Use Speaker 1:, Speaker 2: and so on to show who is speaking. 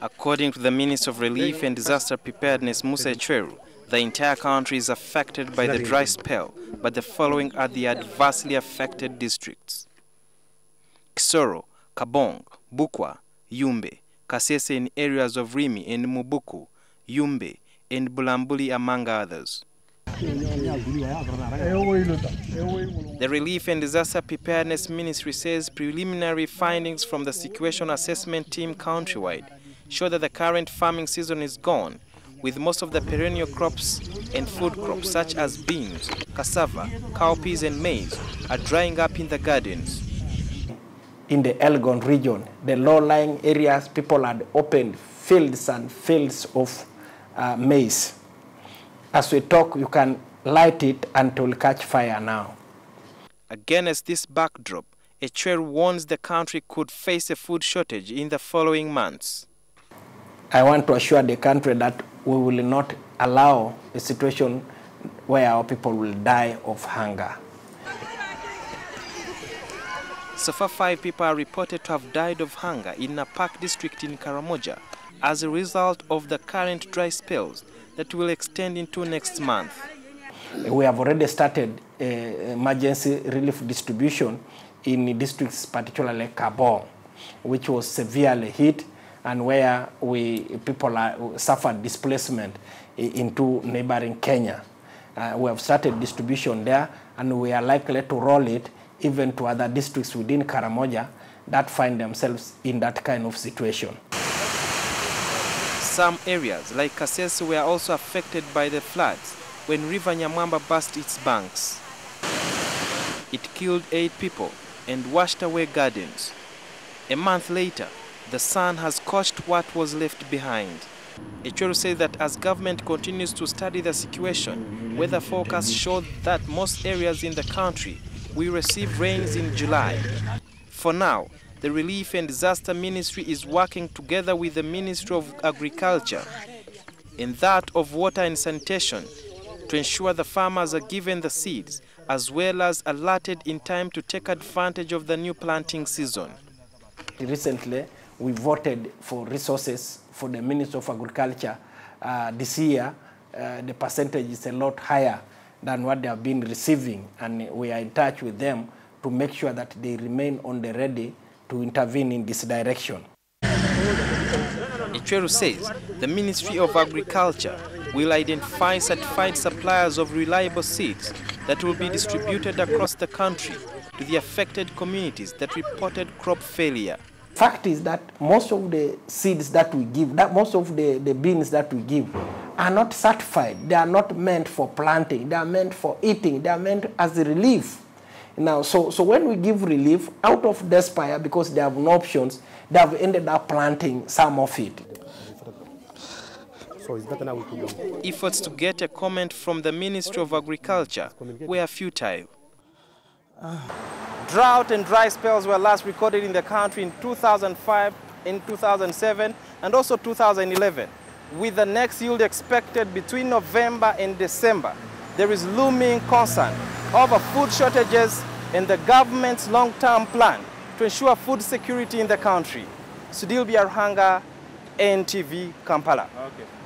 Speaker 1: According to the Minister of Relief and Disaster Preparedness, Musa Ecweru, the entire country is affected by the dry spell, but the following are the adversely affected districts. Kisoro, Kaabong, Bukwa, Yumbe, Kasese in areas of Rimi and Mubuku, Yumbe, and Bulambuli among others. The Relief and Disaster Preparedness Ministry says preliminary findings from the situation assessment team countrywide show that the current farming season is gone, with most of the perennial crops and food crops such as beans, cassava, cowpeas and maize are drying up in the gardens.
Speaker 2: In the Elgon region, the low-lying areas, people had opened fields and fields of uh, maize. As we talk, you can light it and it will catch fire now.
Speaker 1: Against this backdrop, Ecweru warns the country could face a food shortage in the following months.
Speaker 2: I want to assure the country that we will not allow a situation where our people will die of hunger.
Speaker 1: So far, five people are reported to have died of hunger in Napak district in Karamoja as a result of the current dry spells that will extend into next month.
Speaker 2: We have already started uh, emergency relief distribution in districts, particularly Kabong, which was severely hit and where we people are, suffered displacement into neighboring Kenya. Uh, we have started distribution there, and we are likely to roll it even to other districts within Karamoja that find themselves in that kind of situation.
Speaker 1: Some areas, like Kasese, were also affected by the floods when River Nyamwamba burst its banks. It killed eight people and washed away gardens. A month later, the sun has scorched what was left behind. Ecweru says that as government continues to study the situation, weather forecasts show that most areas in the country will receive rains in July. For now, the Relief and Disaster Ministry is working together with the Ministry of Agriculture and that of Water and Sanitation to ensure the farmers are given the seeds as well as alerted in time to take advantage of the new planting season.
Speaker 2: Recently, we voted for resources for the Ministry of Agriculture. Uh, this year, uh, the percentage is a lot higher than what they have been receiving, and we are in touch with them to make sure that they remain on the ready to intervene in this direction.
Speaker 1: Ecweru says the Ministry of Agriculture will identify certified suppliers of reliable seeds that will be distributed across the country to the affected communities that reported crop failure.
Speaker 2: Fact is that most of the seeds that we give, that most of the, the beans that we give are not certified. They are not meant for planting. They are meant for eating. They are meant as a relief. Now, so, so when we give relief out of despair because they have no options, they have ended up planting some of it.
Speaker 1: Efforts to get a comment from the Ministry of Agriculture were futile. Ah. Drought and dry spells were last recorded in the country in 2005, in 2007, and also 2011. With the next yield expected between November and December, there is looming concern over food shortages and the government's long-term plan to ensure food security in the country. Sudil Biarhanga, NTV, Kampala. Okay.